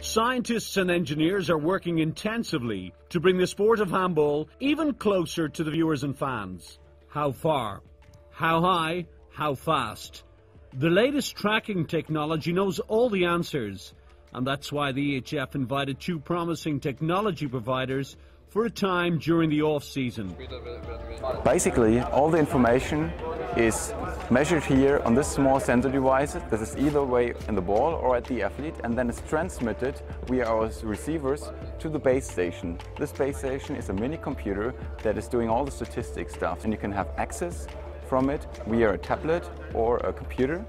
Scientists and engineers are working intensively to bring the sport of handball even closer to the viewers and fans. How far? How high? How fast? The latest tracking technology knows all the answers, and that's why the EHF invited two promising technology providers for a time during the off season. Basically, all the information is measured here on this small sensor device. This is either way in the ball or at the athlete, and then it's transmitted via our receivers to the base station. This base station is a mini computer that is doing all the statistics stuff, and you can have access from it via a tablet or a computer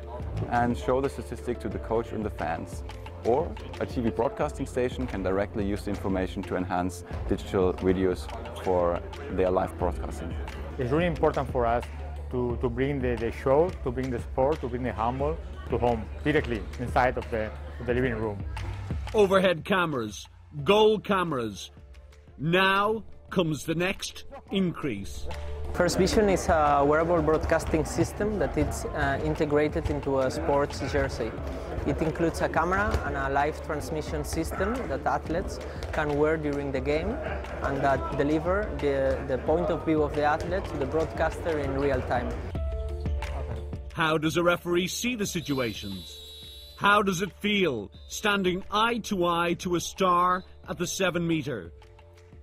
and show the statistic to the coach and the fans. Or a TV broadcasting station can directly use the information to enhance digital videos for their live broadcasting. It's really important for us to, to bring the, the show, to bring the sport, to bring the handball to home, directly inside of the, the living room. Overhead cameras, goal cameras. Now comes the next increase. First Vision is a wearable broadcasting system that is uh, integrated into a sports jersey. It includes a camera and a live transmission system that athletes can wear during the game and that deliver the, the point of view of the athlete to the broadcaster in real time. How does a referee see the situations? How does it feel standing eye to eye to a star at the 7 metre?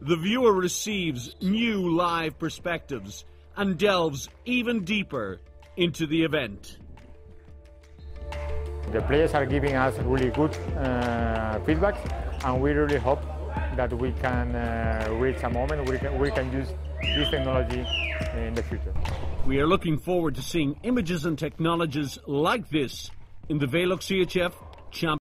The viewer receives new live perspectives and delves even deeper into the event. The players are giving us really good uh, feedback, and we really hope that we can uh, reach a moment where we can, we can use this technology in the future. We are looking forward to seeing images and technologies like this in the Velux EHF Champions.